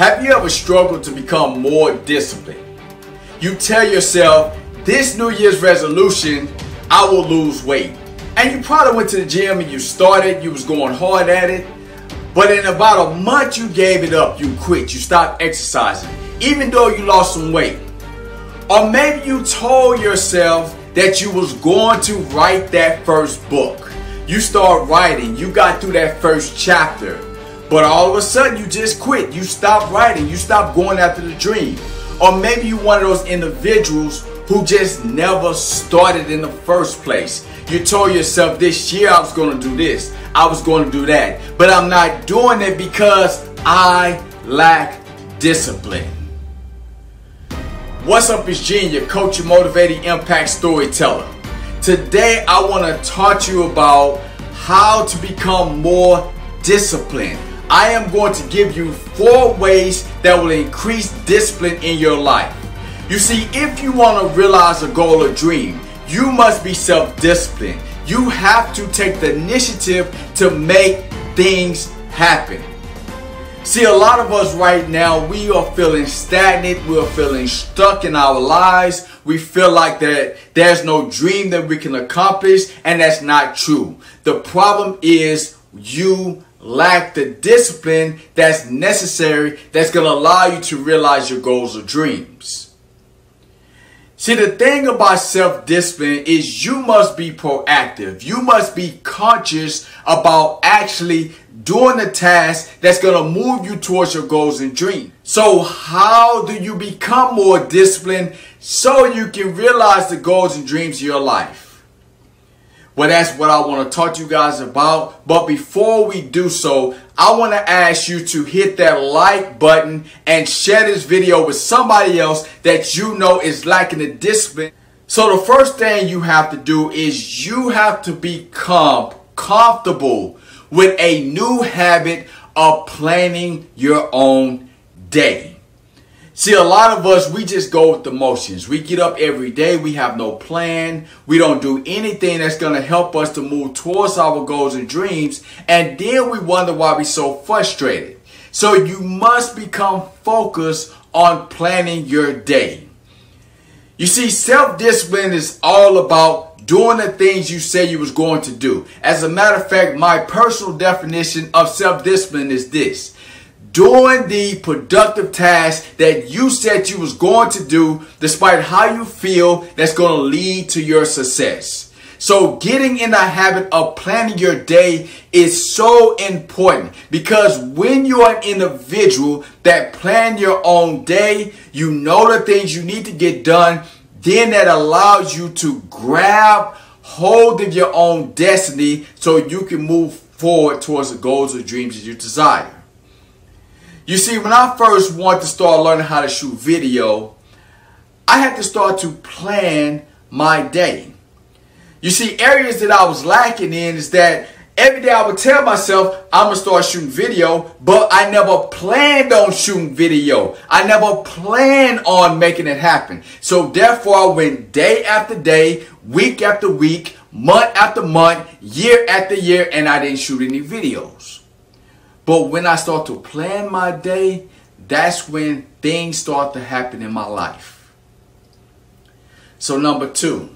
Have you ever struggled to become more disciplined? You tell yourself, this New Year's resolution, I will lose weight. And you probably went to the gym and you started, you was going hard at it. But in about a month, you gave it up. You quit. You stopped exercising, even though you lost some weight. Or maybe you told yourself that you was going to write that first book. You start writing. You got through that first chapter. But all of a sudden, you just quit. You stop writing. You stop going after the dream. Or maybe you're one of those individuals who just never started in the first place. You told yourself this year I was going to do this, I was going to do that, but I'm not doing it because I lack discipline. What's up, it's Gene, your coach and motivating impact storyteller. Today, I want to talk to you about how to become more disciplined I am going to give you four ways that will increase discipline in your life. You see, if you want to realize a goal or dream, you must be self-disciplined. You have to take the initiative to make things happen. See, a lot of us right now, we are feeling stagnant. We're feeling stuck in our lives. We feel like that there's no dream that we can accomplish, and that's not true. The problem is you lack the discipline that's necessary that's going to allow you to realize your goals or dreams. See, the thing about self-discipline is you must be proactive. You must be conscious about actually doing the task that's going to move you towards your goals and dreams. So how do you become more disciplined so you can realize the goals and dreams of your life? Well, that's what I want to talk to you guys about. But before we do so, I want to ask you to hit that like button and share this video with somebody else that you know is lacking the discipline. So the first thing you have to do is you have to become comfortable with a new habit of planning your own day. See, a lot of us, we just go with the motions. We get up every day. We have no plan. We don't do anything that's going to help us to move towards our goals and dreams. And then we wonder why we're so frustrated. So you must become focused on planning your day. You see, self-discipline is all about doing the things you say you was going to do. As a matter of fact, my personal definition of self-discipline is this doing the productive task that you said you was going to do despite how you feel that's going to lead to your success. So getting in the habit of planning your day is so important because when you're an individual that plan your own day, you know the things you need to get done, then that allows you to grab hold of your own destiny so you can move forward towards the goals or dreams that you desire. You see, when I first wanted to start learning how to shoot video, I had to start to plan my day. You see, areas that I was lacking in is that every day I would tell myself I'm to start shooting video, but I never planned on shooting video. I never planned on making it happen. So therefore I went day after day, week after week, month after month, year after year, and I didn't shoot any videos. But when I start to plan my day, that's when things start to happen in my life. So number two,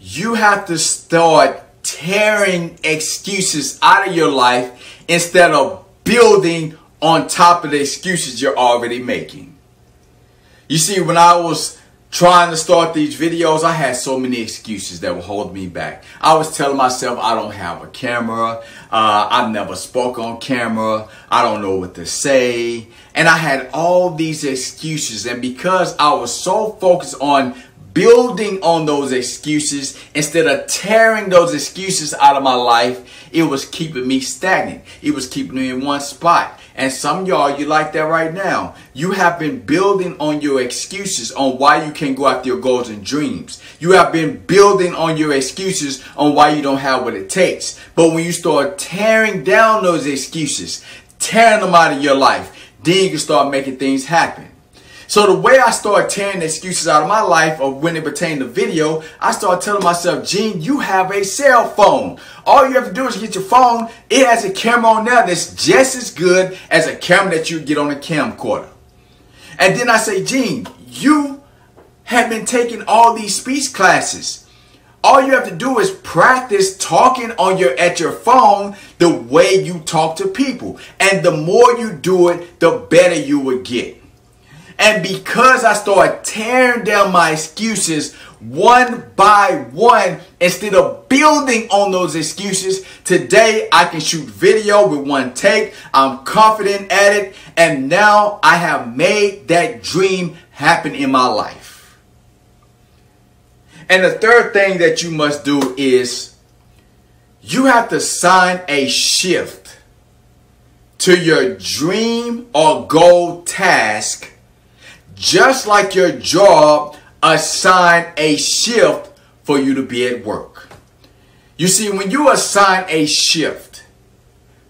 you have to start tearing excuses out of your life instead of building on top of the excuses you're already making. You see, when I was trying to start these videos, I had so many excuses that were holding me back. I was telling myself I don't have a camera. Uh, I never spoke on camera. I don't know what to say. And I had all these excuses. And because I was so focused on building on those excuses instead of tearing those excuses out of my life, it was keeping me stagnant. It was keeping me in one spot. And some y'all, you like that right now. You have been building on your excuses on why you can't go after your goals and dreams. You have been building on your excuses on why you don't have what it takes. But when you start tearing down those excuses, tearing them out of your life, then you can start making things happen. So the way I start tearing excuses out of my life or when it pertains to video, I start telling myself, Gene, you have a cell phone. All you have to do is get your phone. It has a camera on there that's just as good as a camera that you get on a camcorder. And then I say, Gene, you have been taking all these speech classes. All you have to do is practice talking on your at your phone the way you talk to people. And the more you do it, the better you will get. And because I started tearing down my excuses one by one instead of building on those excuses, today I can shoot video with one take. I'm confident at it. And now I have made that dream happen in my life. And the third thing that you must do is you have to sign a shift to your dream or goal task just like your job assign a shift for you to be at work. You see, when you assign a shift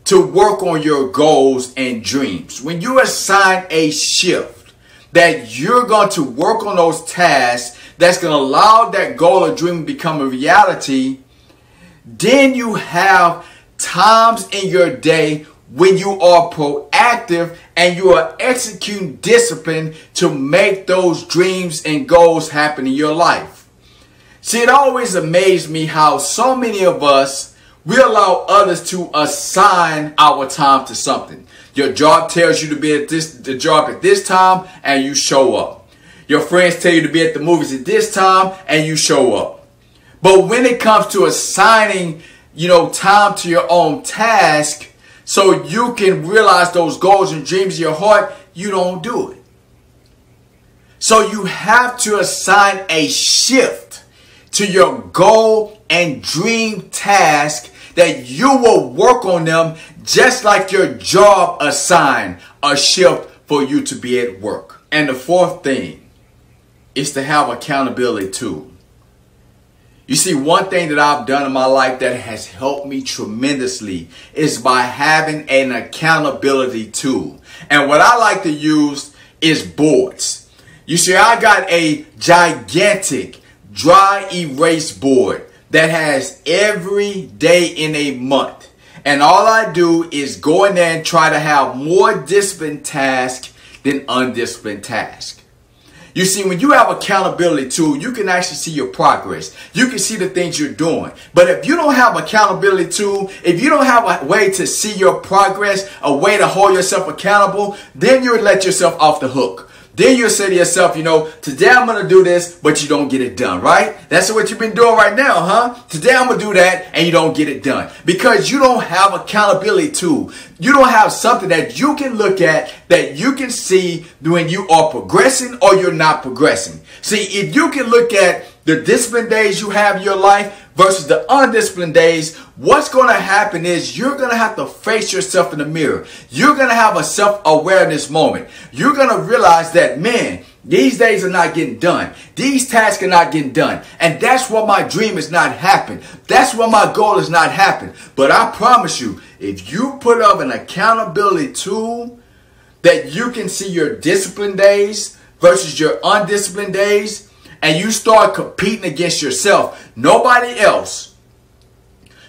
to work on your goals and dreams, when you assign a shift that you're going to work on those tasks that's going to allow that goal or dream to become a reality, then you have times in your day when you are proactive and you are executing discipline to make those dreams and goals happen in your life. See, it always amazed me how so many of us, we allow others to assign our time to something. Your job tells you to be at this the job at this time and you show up. Your friends tell you to be at the movies at this time and you show up. But when it comes to assigning, you know, time to your own task, so you can realize those goals and dreams of your heart, you don't do it. So you have to assign a shift to your goal and dream task that you will work on them just like your job assigned a shift for you to be at work. And the fourth thing is to have accountability too. You see, one thing that I've done in my life that has helped me tremendously is by having an accountability tool. And what I like to use is boards. You see, I got a gigantic dry erase board that has every day in a month. And all I do is go in there and try to have more disciplined tasks than undisciplined tasks. You see, when you have accountability tool, you can actually see your progress. You can see the things you're doing. But if you don't have accountability tool, if you don't have a way to see your progress, a way to hold yourself accountable, then you'll let yourself off the hook. Then you'll say to yourself, you know, today I'm going to do this, but you don't get it done, right? That's what you've been doing right now, huh? Today I'm going to do that and you don't get it done because you don't have accountability tool. You don't have something that you can look at that you can see when you are progressing or you're not progressing. See, if you can look at the disciplined days you have in your life versus the undisciplined days, what's going to happen is you're going to have to face yourself in the mirror. You're going to have a self-awareness moment. You're going to realize that, man, these days are not getting done. These tasks are not getting done. And that's what my dream is not happening. That's what my goal is not happening. But I promise you, if you put up an accountability tool that you can see your disciplined days versus your undisciplined days, and you start competing against yourself, nobody else,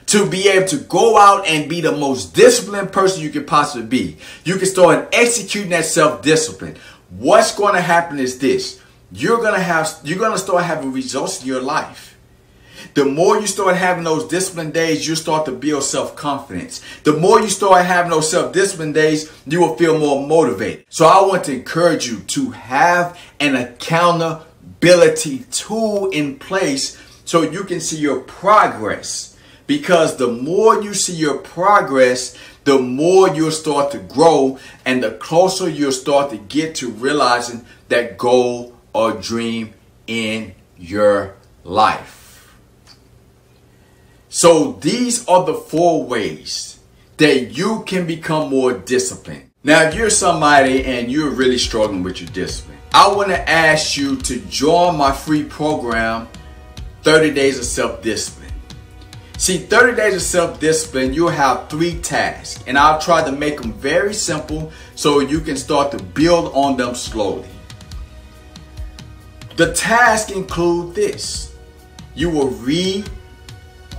to be able to go out and be the most disciplined person you can possibly be. You can start executing that self-discipline. What's going to happen is this. You're going to have you're going to start having results in your life. The more you start having those discipline days, you start to build self-confidence. The more you start having those self-discipline days, you will feel more motivated. So I want to encourage you to have an accountability accountability tool in place so you can see your progress. Because the more you see your progress, the more you'll start to grow and the closer you'll start to get to realizing that goal or dream in your life. So these are the four ways that you can become more disciplined. Now, if you're somebody and you're really struggling with your discipline, I want to ask you to join my free program, 30 Days of Self-Discipline. See, 30 Days of Self-Discipline, you'll have three tasks, and I'll try to make them very simple so you can start to build on them slowly. The tasks include this. You will read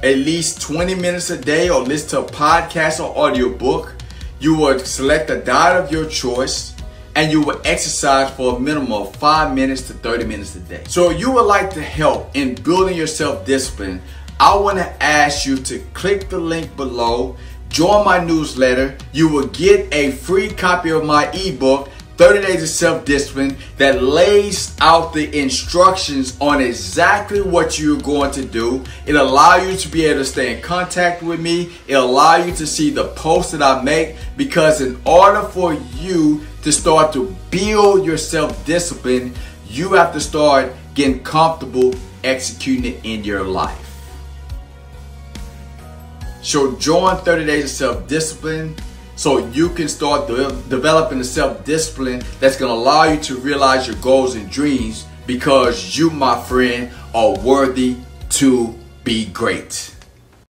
at least 20 minutes a day or listen to a podcast or audiobook. You will select a diet of your choice and you will exercise for a minimum of 5 minutes to 30 minutes a day. So if you would like to help in building your self-discipline, I want to ask you to click the link below, join my newsletter. You will get a free copy of my ebook 30 Days of Self Discipline that lays out the instructions on exactly what you're going to do. It'll allow you to be able to stay in contact with me. It'll allow you to see the posts that I make because, in order for you to start to build your self discipline, you have to start getting comfortable executing it in your life. So, join 30 Days of Self Discipline so you can start de- developing the self-discipline that's going to allow you to realize your goals and dreams because you my friend are worthy to be great